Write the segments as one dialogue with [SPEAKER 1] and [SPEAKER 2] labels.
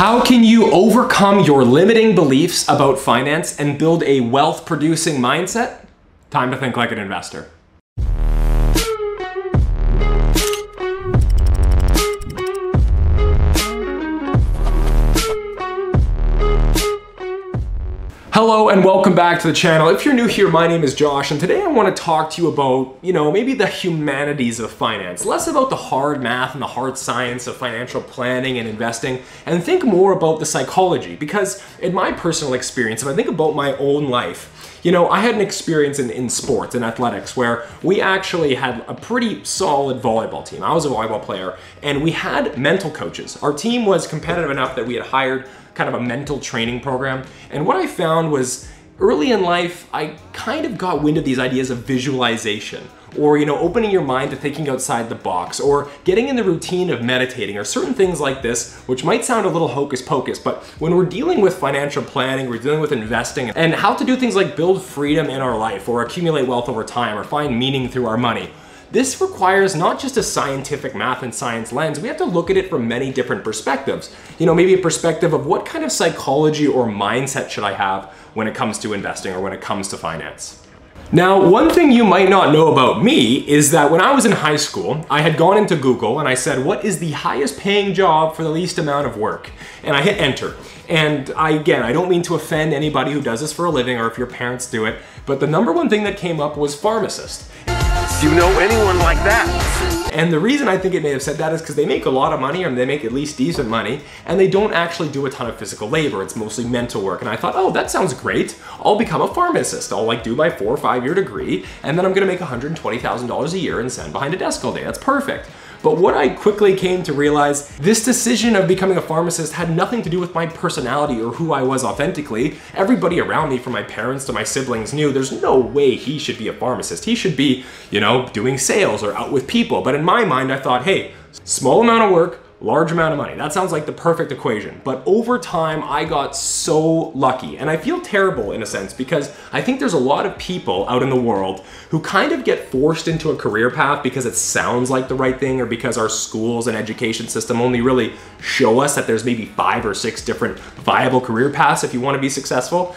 [SPEAKER 1] How can you overcome your limiting beliefs about finance and build a wealth producing mindset? Time to think like an investor. Hello and welcome back to the channel. If you're new here, my name is Josh and today I want to talk to you about, you know, maybe the humanities of finance. Less about the hard math and the hard science of financial planning and investing and think more about the psychology because in my personal experience, if I think about my own life, you know, I had an experience in, in sports and athletics where we actually had a pretty solid volleyball team. I was a volleyball player and we had mental coaches. Our team was competitive enough that we had hired kind of a mental training program. And what I found was early in life, I kind of got wind of these ideas of visualization or you know opening your mind to thinking outside the box or getting in the routine of meditating or certain things like this which might sound a little hocus pocus but when we're dealing with financial planning we're dealing with investing and how to do things like build freedom in our life or accumulate wealth over time or find meaning through our money this requires not just a scientific math and science lens, we have to look at it from many different perspectives. You know, maybe a perspective of what kind of psychology or mindset should I have when it comes to investing or when it comes to finance. Now, one thing you might not know about me is that when I was in high school, I had gone into Google and I said, what is the highest paying job for the least amount of work? And I hit enter. And I, again, I don't mean to offend anybody who does this for a living or if your parents do it, but the number one thing that came up was pharmacist.
[SPEAKER 2] Do you know anyone like that?
[SPEAKER 1] And the reason I think it may have said that is because they make a lot of money or they make at least decent money and they don't actually do a ton of physical labor. It's mostly mental work. And I thought, oh, that sounds great. I'll become a pharmacist. I'll like do my four or five year degree and then I'm gonna make $120,000 a year and stand behind a desk all day. That's perfect. But what I quickly came to realize, this decision of becoming a pharmacist had nothing to do with my personality or who I was authentically. Everybody around me, from my parents to my siblings, knew there's no way he should be a pharmacist. He should be, you know, doing sales or out with people. But in my mind, I thought, hey, small amount of work, large amount of money. That sounds like the perfect equation. But over time, I got so lucky. And I feel terrible in a sense because I think there's a lot of people out in the world who kind of get forced into a career path because it sounds like the right thing or because our schools and education system only really show us that there's maybe five or six different viable career paths if you want to be successful.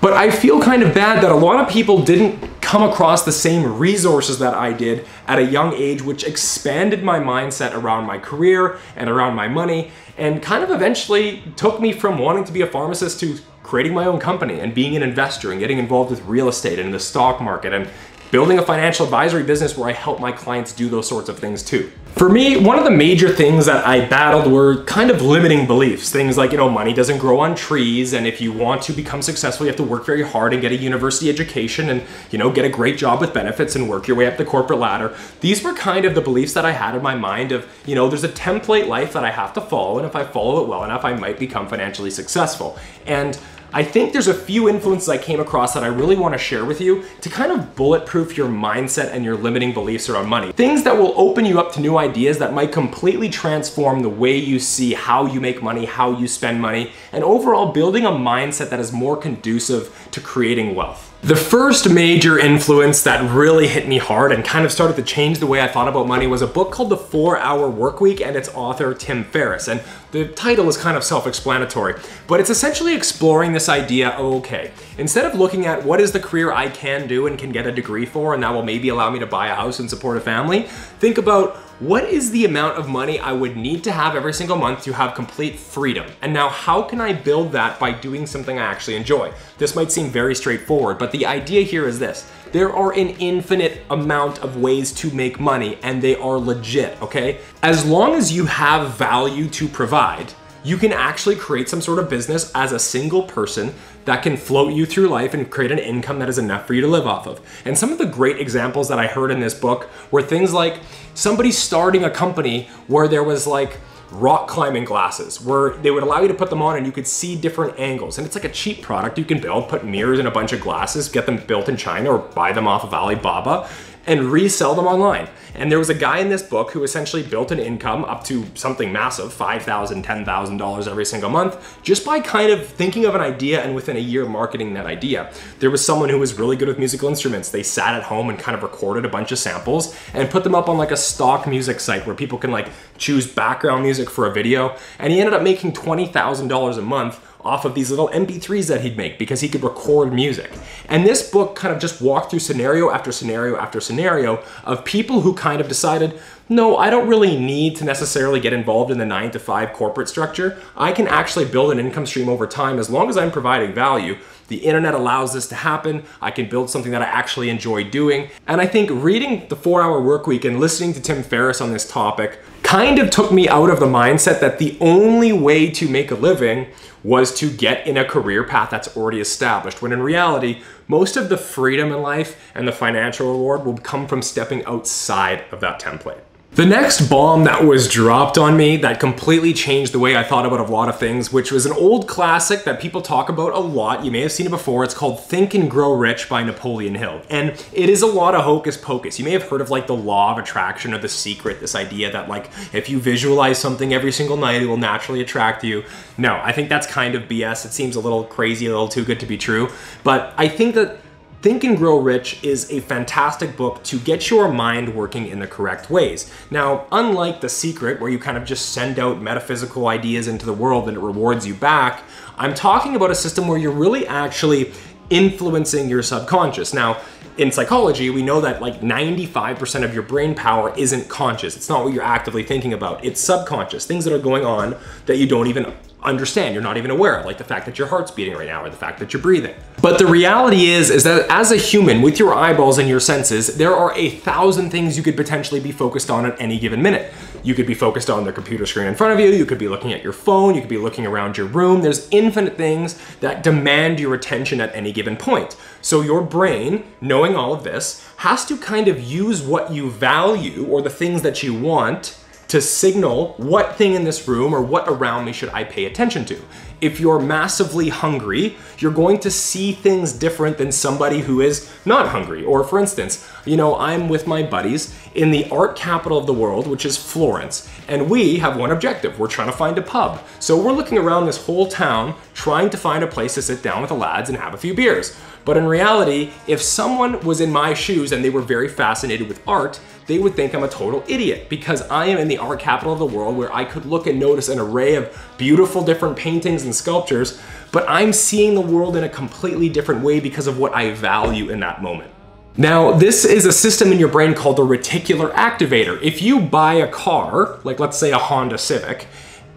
[SPEAKER 1] But I feel kind of bad that a lot of people didn't come across the same resources that I did at a young age, which expanded my mindset around my career and around my money, and kind of eventually took me from wanting to be a pharmacist to creating my own company and being an investor and getting involved with real estate and the stock market and building a financial advisory business where I help my clients do those sorts of things too. For me, one of the major things that I battled were kind of limiting beliefs. Things like, you know, money doesn't grow on trees, and if you want to become successful, you have to work very hard and get a university education and, you know, get a great job with benefits and work your way up the corporate ladder. These were kind of the beliefs that I had in my mind of, you know, there's a template life that I have to follow, and if I follow it well enough, I might become financially successful. And I think there's a few influences I came across that I really want to share with you to kind of bulletproof your mindset and your limiting beliefs around money. Things that will open you up to new ideas that might completely transform the way you see how you make money, how you spend money, and overall building a mindset that is more conducive to creating wealth. The first major influence that really hit me hard and kind of started to change the way I thought about money was a book called The 4 Hour Workweek and its author Tim Ferriss. And the title is kind of self-explanatory, but it's essentially exploring this idea, okay, instead of looking at what is the career I can do and can get a degree for and that will maybe allow me to buy a house and support a family, think about what is the amount of money I would need to have every single month to have complete freedom? And now how can I build that by doing something I actually enjoy? This might seem very straightforward, but the idea here is this. There are an infinite amount of ways to make money and they are legit, okay? As long as you have value to provide, you can actually create some sort of business as a single person that can float you through life and create an income that is enough for you to live off of. And some of the great examples that I heard in this book were things like somebody starting a company where there was like rock climbing glasses where they would allow you to put them on and you could see different angles. And it's like a cheap product you can build, put mirrors in a bunch of glasses, get them built in China or buy them off of Alibaba and resell them online. And there was a guy in this book who essentially built an income up to something massive, $5,000, $10,000 every single month, just by kind of thinking of an idea and within a year marketing that idea. There was someone who was really good with musical instruments. They sat at home and kind of recorded a bunch of samples and put them up on like a stock music site where people can like choose background music for a video. And he ended up making $20,000 a month off of these little MP3s that he'd make because he could record music. And this book kind of just walked through scenario after scenario after scenario of people who kind of decided, no, I don't really need to necessarily get involved in the nine to five corporate structure. I can actually build an income stream over time as long as I'm providing value. The internet allows this to happen. I can build something that I actually enjoy doing. And I think reading the four hour work week and listening to Tim Ferriss on this topic kind of took me out of the mindset that the only way to make a living was to get in a career path that's already established, when in reality, most of the freedom in life and the financial reward will come from stepping outside of that template. The next bomb that was dropped on me that completely changed the way I thought about a lot of things, which was an old classic that people talk about a lot. You may have seen it before. It's called Think and Grow Rich by Napoleon Hill. And it is a lot of hocus pocus. You may have heard of like the law of attraction or the secret, this idea that like if you visualize something every single night, it will naturally attract you. No, I think that's kind of BS. It seems a little crazy, a little too good to be true. But I think that Think and Grow Rich is a fantastic book to get your mind working in the correct ways. Now, unlike The Secret, where you kind of just send out metaphysical ideas into the world and it rewards you back, I'm talking about a system where you're really actually influencing your subconscious. Now, in psychology, we know that like 95% of your brain power isn't conscious. It's not what you're actively thinking about. It's subconscious, things that are going on that you don't even understand, you're not even aware of, like the fact that your heart's beating right now or the fact that you're breathing. But the reality is, is that as a human with your eyeballs and your senses, there are a thousand things you could potentially be focused on at any given minute. You could be focused on the computer screen in front of you, you could be looking at your phone, you could be looking around your room. There's infinite things that demand your attention at any given point. So your brain, knowing all of this, has to kind of use what you value or the things that you want to signal what thing in this room or what around me should I pay attention to. If you're massively hungry, you're going to see things different than somebody who is not hungry. Or for instance, you know, I'm with my buddies in the art capital of the world, which is Florence, and we have one objective. We're trying to find a pub. So we're looking around this whole town trying to find a place to sit down with the lads and have a few beers. But in reality, if someone was in my shoes and they were very fascinated with art, they would think I'm a total idiot because I am in the art capital of the world where I could look and notice an array of beautiful different paintings and sculptures, but I'm seeing the world in a completely different way because of what I value in that moment. Now, this is a system in your brain called the reticular activator. If you buy a car, like let's say a Honda Civic,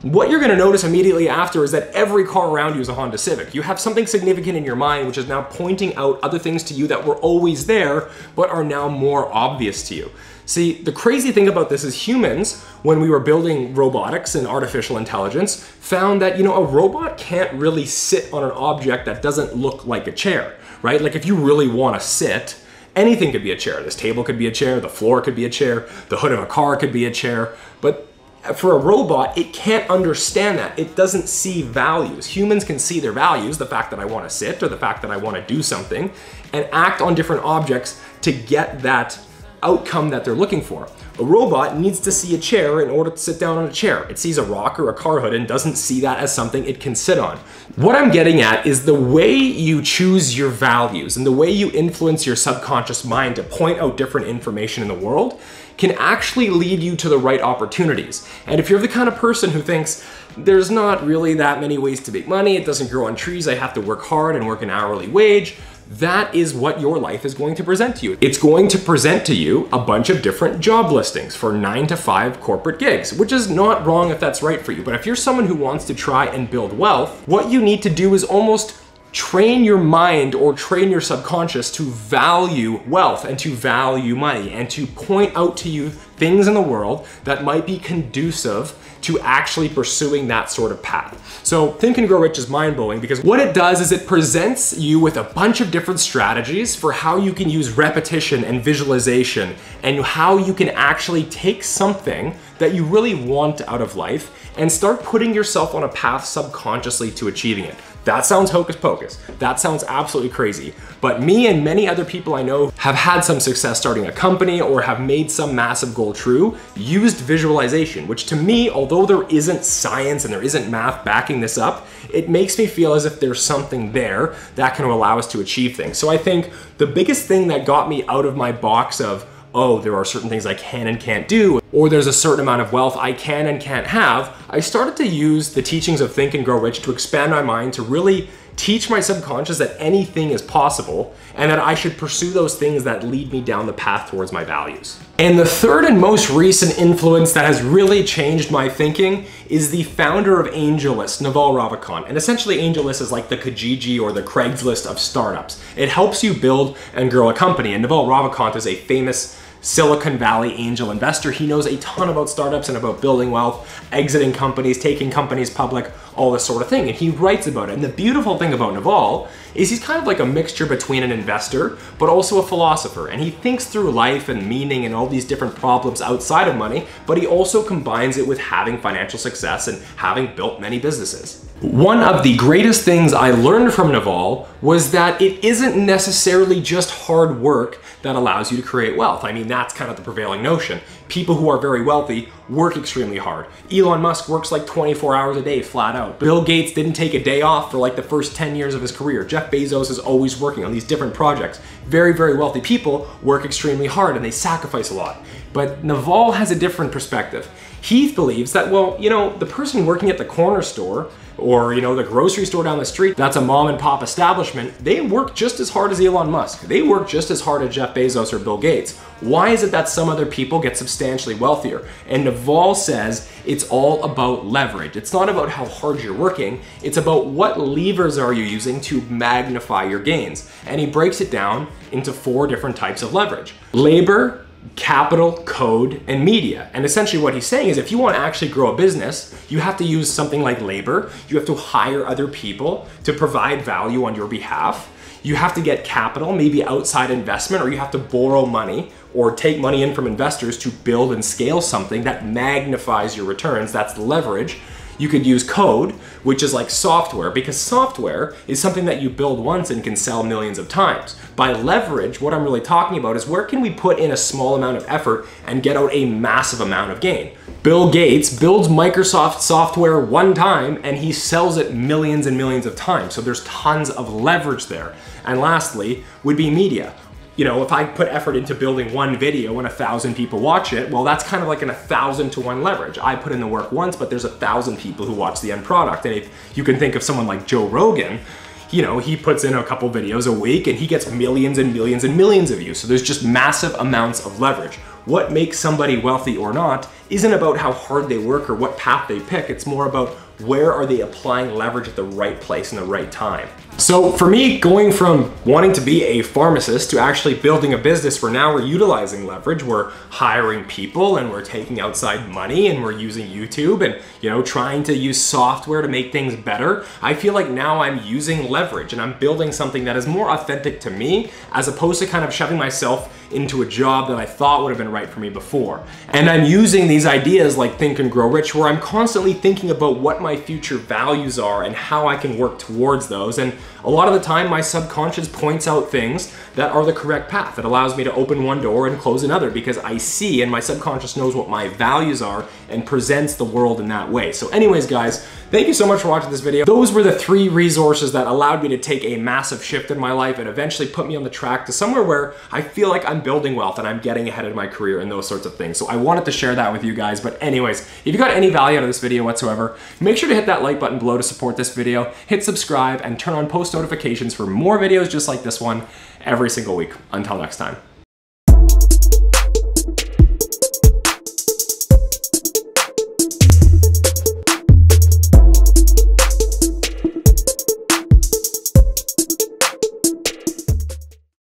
[SPEAKER 1] what you're gonna notice immediately after is that every car around you is a Honda Civic. You have something significant in your mind which is now pointing out other things to you that were always there, but are now more obvious to you. See, the crazy thing about this is humans, when we were building robotics and artificial intelligence, found that, you know, a robot can't really sit on an object that doesn't look like a chair, right? Like if you really wanna sit, anything could be a chair. This table could be a chair, the floor could be a chair, the hood of a car could be a chair, but for a robot, it can't understand that. It doesn't see values. Humans can see their values, the fact that I want to sit or the fact that I want to do something, and act on different objects to get that outcome that they're looking for. A robot needs to see a chair in order to sit down on a chair. It sees a rock or a car hood and doesn't see that as something it can sit on. What I'm getting at is the way you choose your values and the way you influence your subconscious mind to point out different information in the world can actually lead you to the right opportunities. And if you're the kind of person who thinks, there's not really that many ways to make money, it doesn't grow on trees, I have to work hard and work an hourly wage, that is what your life is going to present to you. It's going to present to you a bunch of different job listings for nine to five corporate gigs, which is not wrong if that's right for you. But if you're someone who wants to try and build wealth, what you need to do is almost train your mind or train your subconscious to value wealth and to value money and to point out to you things in the world that might be conducive to actually pursuing that sort of path. So Think and Grow Rich is mind blowing because what it does is it presents you with a bunch of different strategies for how you can use repetition and visualization and how you can actually take something that you really want out of life and start putting yourself on a path subconsciously to achieving it. That sounds hocus pocus. That sounds absolutely crazy. But me and many other people I know have had some success starting a company or have made some massive goal true, used visualization, which to me, although there isn't science and there isn't math backing this up, it makes me feel as if there's something there that can allow us to achieve things. So I think the biggest thing that got me out of my box of, oh, there are certain things I can and can't do, or there's a certain amount of wealth I can and can't have, I started to use the teachings of Think and Grow Rich to expand my mind to really teach my subconscious that anything is possible and that I should pursue those things that lead me down the path towards my values. And the third and most recent influence that has really changed my thinking is the founder of AngelList, Naval Ravikant. And essentially AngelList is like the Kijiji or the Craigslist of startups. It helps you build and grow a company. And Naval Ravikant is a famous Silicon Valley angel investor. He knows a ton about startups and about building wealth, exiting companies, taking companies public, all this sort of thing. And he writes about it. And the beautiful thing about Naval is he's kind of like a mixture between an investor, but also a philosopher. And he thinks through life and meaning and all these different problems outside of money, but he also combines it with having financial success and having built many businesses. One of the greatest things I learned from Naval was that it isn't necessarily just hard work that allows you to create wealth. I mean, that's kind of the prevailing notion. People who are very wealthy work extremely hard. Elon Musk works like 24 hours a day flat out. Bill Gates didn't take a day off for like the first 10 years of his career. Jeff Bezos is always working on these different projects. Very, very wealthy people work extremely hard and they sacrifice a lot. But Naval has a different perspective. He believes that, well, you know, the person working at the corner store or you know the grocery store down the street that's a mom and pop establishment they work just as hard as elon musk. They work just as hard as jeff bezos or bill gates. Why is it that some other people get substantially wealthier? And naval says it's all about leverage. It's not about how hard you're working. It's about what levers are you using to magnify your gains. And he breaks it down into four different types of leverage. Labor capital, code, and media. And essentially what he's saying is if you want to actually grow a business, you have to use something like labor. You have to hire other people to provide value on your behalf. You have to get capital, maybe outside investment, or you have to borrow money or take money in from investors to build and scale something that magnifies your returns. That's leverage. You could use code, which is like software, because software is something that you build once and can sell millions of times. By leverage, what I'm really talking about is where can we put in a small amount of effort and get out a massive amount of gain? Bill Gates builds Microsoft software one time and he sells it millions and millions of times. So there's tons of leverage there. And lastly, would be media you know, if I put effort into building one video and a thousand people watch it, well, that's kind of like an a thousand to one leverage. I put in the work once, but there's a thousand people who watch the end product. And if you can think of someone like Joe Rogan, you know, he puts in a couple videos a week and he gets millions and millions and millions of views. So there's just massive amounts of leverage. What makes somebody wealthy or not isn't about how hard they work or what path they pick. It's more about where are they applying leverage at the right place in the right time. So for me, going from wanting to be a pharmacist to actually building a business where now we're utilizing leverage, we're hiring people and we're taking outside money and we're using YouTube and you know trying to use software to make things better. I feel like now I'm using leverage and I'm building something that is more authentic to me as opposed to kind of shoving myself into a job that I thought would have been right for me before. And I'm using these ideas like Think and Grow Rich where I'm constantly thinking about what my future values are and how I can work towards those. And a lot of the time, my subconscious points out things that are the correct path. It allows me to open one door and close another because I see and my subconscious knows what my values are and presents the world in that way. So anyways, guys, thank you so much for watching this video. Those were the three resources that allowed me to take a massive shift in my life and eventually put me on the track to somewhere where I feel like I'm building wealth and I'm getting ahead of my career and those sorts of things. So I wanted to share that with you guys. But anyways, if you got any value out of this video whatsoever, make sure to hit that like button below to support this video, hit subscribe, and turn on post notifications for more videos just like this one every single week. Until next time.